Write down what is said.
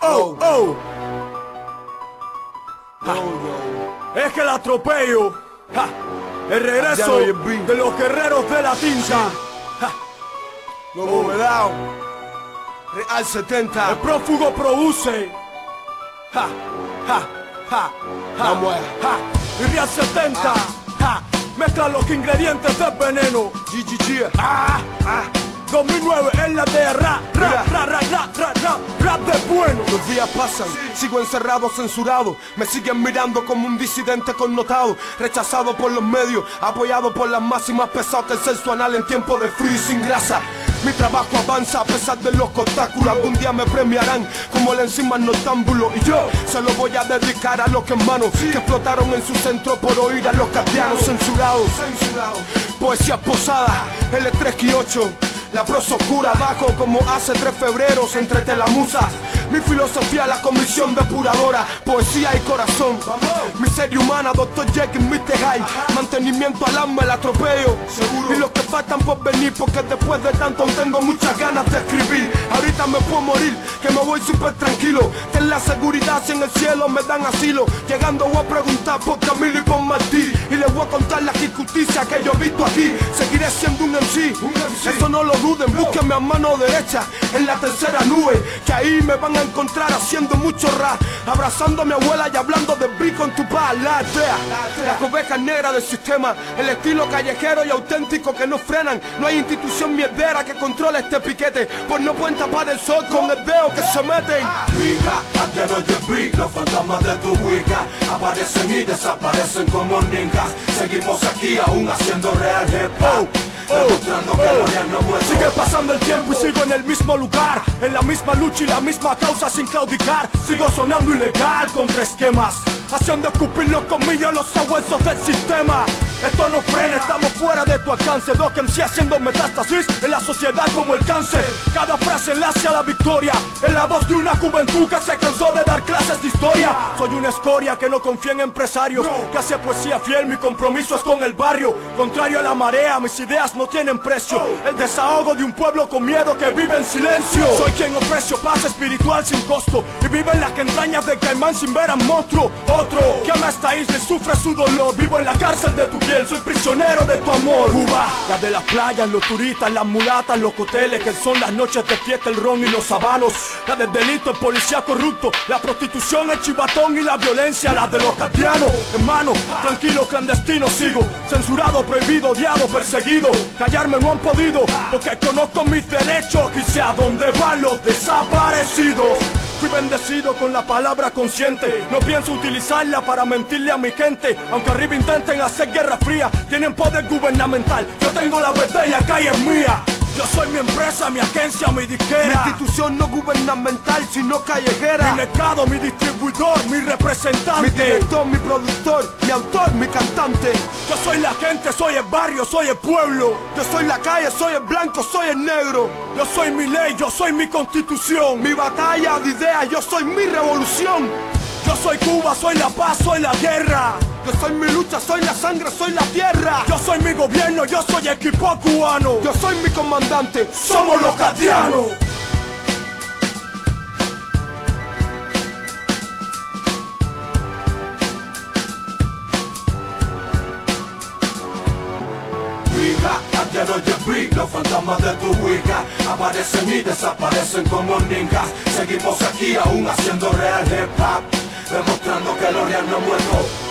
Oh, oh. Es que el atropello. Ja. El regreso de los guerreros de la tinta. Ja. Nuevo. Real 70. El prófugo produce. Ja, ja, ja, ja, ja. Y Real 70. Ja. Mezcla los ingredientes del veneno. GGG. Ah, ah. 2009 es la de Los días pasan, sigo encerrado, censurado. Me siguen mirando como un disidente connotado. Rechazado por los medios, apoyado por las máximas, pesado que el anal en tiempo de frío y sin grasa. Mi trabajo avanza a pesar de los obstáculos. Algún día me premiarán como el encima noctámbulo. Y yo se lo voy a dedicar a los que hermanos que explotaron en su centro por oír a los castellanos censurados. Poesía posada, L3 y 8. La prosa oscura abajo como hace tres febreros entre la musa. Mi filosofía la comisión depuradora Poesía y corazón. Miseria humana, Dr. Jekyll, Mr. Hyde Mantenimiento al alma, el atropello. Y los que faltan por venir Porque después de tanto tengo muchas ganas de escribir. Ahorita me puedo morir, que me voy súper tranquilo. Ten la seguridad si en el cielo me dan asilo. Llegando voy a preguntar por Camilo y por Martí. Y les voy a contar la injusticia que yo he no lo duden Búsquenme a mano derecha en la tercera nube Que ahí me van a encontrar haciendo mucho rap Abrazando a mi abuela y hablando de beat con tu pa La aldea, las ovejas negras del sistema El estilo callejero y auténtico que no frenan No hay institución mierdera que controle este piquete Pues no pueden tapar el sol con el dedo que se meten antes no hay beat, los fantasmas de tu aparecen y desaparecen como ninjas. Seguimos aquí aún haciendo real hip hop, Sigue pasando el tiempo y sigo en el mismo lugar. En la misma lucha y la misma causa sin claudicar. Sigo sonando ilegal contra esquemas. Haciendo escupir los colmillos los sabuesos del sistema Esto no frena, estamos fuera de tu alcance. Doc MC haciendo metástasis en la sociedad como el cáncer. Cada frase enlace a la victoria. En la voz de una juventud que se cansó de dar clases de historia. Soy una escoria que no confía en empresarios Que hace poesía fiel, mi compromiso es con el barrio Contrario a la marea, mis ideas no tienen precio. El desahogo de un pueblo con miedo que vive en silencio. Soy quien ofrece paz espiritual sin costo. Y vive en las entrañas de caimán sin ver a monstruo. Otro que ama esta isla y sufre su dolor. Vivo en la cárcel de tu piel, soy prisionero de tu amor. Cuba, la de las playas, los turistas, las mulatas, los hoteles Que son las noches de fiesta, el ron y los habanos. La del delito, el policía corrupto La prostitución, el chivatón y la violencia La de los castianos, hermano, tranquilo, clandestino sigo. Censurado, prohibido, odiado, perseguido. Callarme no han podido, porque conozco mis derechos. Y sé a dónde van los desaparecidos Fui bendecido con la palabra consciente. No pienso utilizarla para mentirle a mi gente. Aunque arriba intenten hacer guerra fría Tienen poder gubernamental. Yo tengo la verdad y la calle es mía Yo soy mi empresa, mi agencia, mi Mi disquera institución no gubernamental sino callejera. Mi mercado, mi distribuidor, mi Mi representante director, mi productor, mi autor, mi cantante. Yo soy la gente, soy el barrio, soy el pueblo. Yo soy la calle, soy el blanco, soy el negro. Yo soy mi ley, yo soy mi constitución. Mi batalla de ideas, yo soy mi revolución Yo soy Cuba, soy la paz, soy la guerra. Yo soy mi lucha, soy la sangre, soy la tierra. Yo soy mi gobierno, yo soy equipo cubano. Yo soy mi comandante, Somos los beat, los fantasmas de tu Wicca aparecen y desaparecen como ninjas. Seguimos aquí aún haciendo real hip hop, demostrando que lo real no muerto.